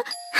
は